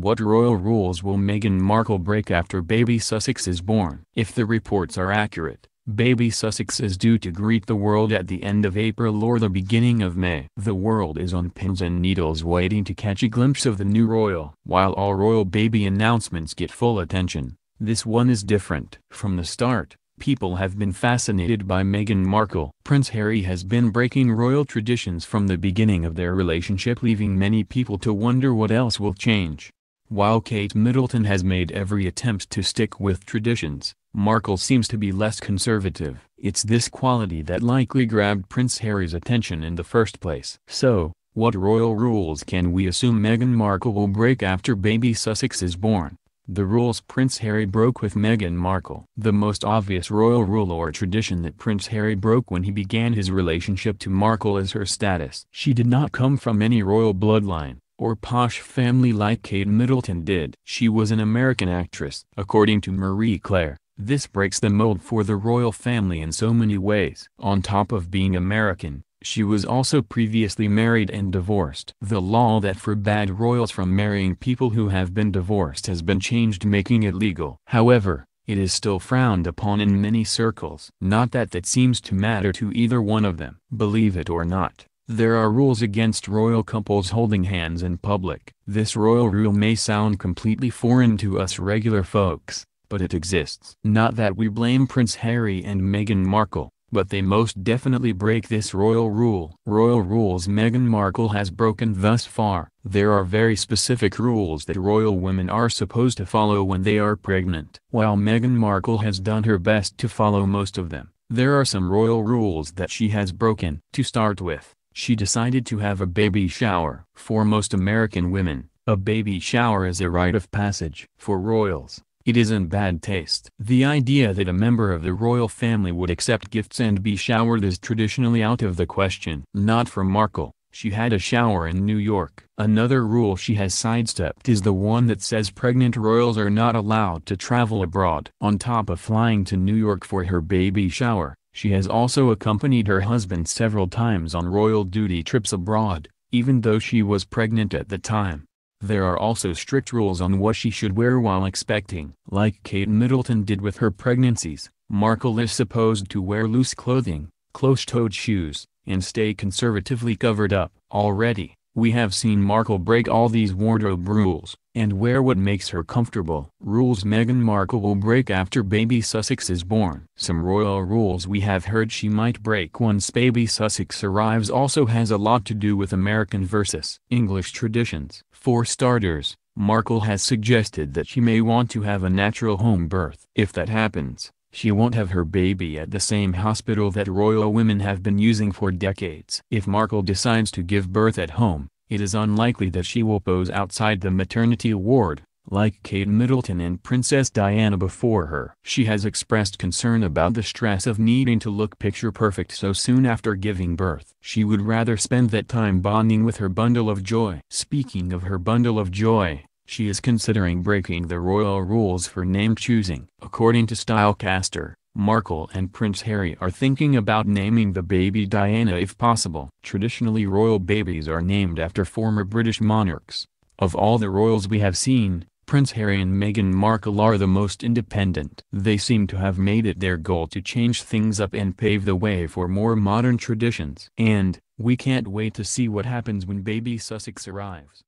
What royal rules will Meghan Markle break after baby Sussex is born? If the reports are accurate, baby Sussex is due to greet the world at the end of April or the beginning of May. The world is on pins and needles waiting to catch a glimpse of the new royal. While all royal baby announcements get full attention, this one is different. From the start, people have been fascinated by Meghan Markle. Prince Harry has been breaking royal traditions from the beginning of their relationship leaving many people to wonder what else will change. While Kate Middleton has made every attempt to stick with traditions, Markle seems to be less conservative. It's this quality that likely grabbed Prince Harry's attention in the first place. So, what royal rules can we assume Meghan Markle will break after baby Sussex is born? The rules Prince Harry broke with Meghan Markle. The most obvious royal rule or tradition that Prince Harry broke when he began his relationship to Markle is her status. She did not come from any royal bloodline, or posh family like Kate Middleton did. She was an American actress. According to Marie Claire, this breaks the mold for the royal family in so many ways. On top of being American, she was also previously married and divorced. The law that forbade royals from marrying people who have been divorced has been changed making it legal. However, it is still frowned upon in many circles. Not that that seems to matter to either one of them. Believe it or not, there are rules against royal couples holding hands in public. This royal rule may sound completely foreign to us regular folks, but it exists. Not that we blame Prince Harry and Meghan Markle but they most definitely break this royal rule. Royal rules Meghan Markle has broken thus far. There are very specific rules that royal women are supposed to follow when they are pregnant. While Meghan Markle has done her best to follow most of them, there are some royal rules that she has broken. To start with, she decided to have a baby shower. For most American women, a baby shower is a rite of passage. For royals, it is in bad taste. The idea that a member of the royal family would accept gifts and be showered is traditionally out of the question. Not for Markle, she had a shower in New York. Another rule she has sidestepped is the one that says pregnant royals are not allowed to travel abroad. On top of flying to New York for her baby shower, she has also accompanied her husband several times on royal duty trips abroad, even though she was pregnant at the time. There are also strict rules on what she should wear while expecting. Like Kate Middleton did with her pregnancies, Markle is supposed to wear loose clothing, close-toed shoes, and stay conservatively covered up. Already, we have seen Markle break all these wardrobe rules, and wear what makes her comfortable. Rules Meghan Markle will break after baby Sussex is born. Some royal rules we have heard she might break once baby Sussex arrives also has a lot to do with American versus English traditions. For starters, Markle has suggested that she may want to have a natural home birth. If that happens, she won't have her baby at the same hospital that royal women have been using for decades. If Markle decides to give birth at home, it is unlikely that she will pose outside the maternity ward, like Kate Middleton and Princess Diana before her. She has expressed concern about the stress of needing to look picture perfect so soon after giving birth. She would rather spend that time bonding with her bundle of joy. Speaking of her bundle of joy, she is considering breaking the royal rules for name choosing. According to Stylecaster, Markle and Prince Harry are thinking about naming the baby Diana if possible. Traditionally royal babies are named after former British monarchs. Of all the royals we have seen, Prince Harry and Meghan Markle are the most independent. They seem to have made it their goal to change things up and pave the way for more modern traditions. And, we can't wait to see what happens when baby Sussex arrives.